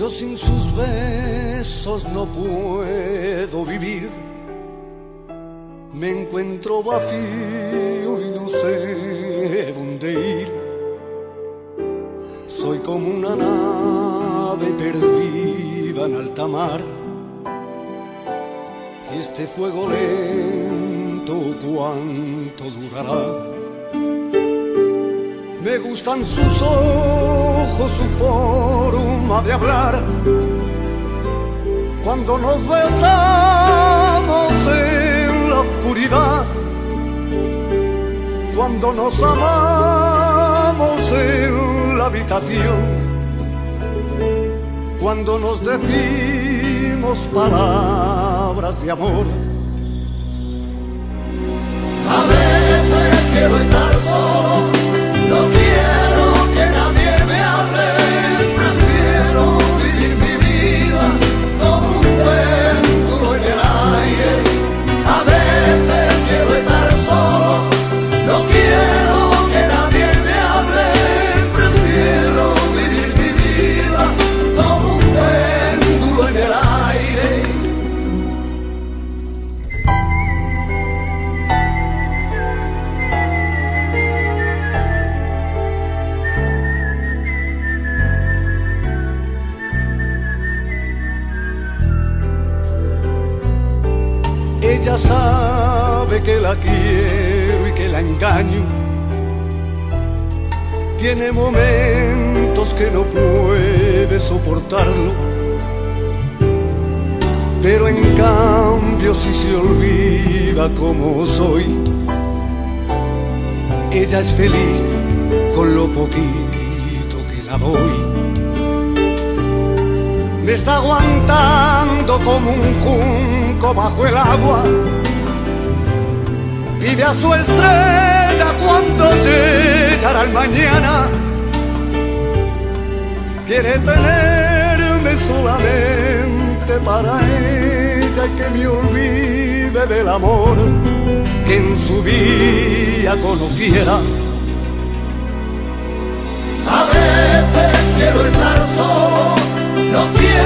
Yo sin sus besos no puedo vivir. Me encuentro vacío y no sé dónde ir. Soy como una nave perdida en alta mar. Y este fuego lento, ¿cuánto durará? Me gustan sus ojos, su forma de hablar. Cuando nos besamos en la oscuridad, cuando nos amamos en la habitación, cuando nos decimos palabras de amor. Ella sabe que la quiero y que la engaño. Tiene momentos que no puede soportarlo. Pero en cambio si se olvida como soy. Ella es feliz con lo poquito que la doy. Está aguantando como un junco bajo el agua. Pide a su estrella cuando llegará el mañana. Quiere tenerme solamente para ella y que me olvide del amor que en su día conociera. A veces quiero estar solo, no quiero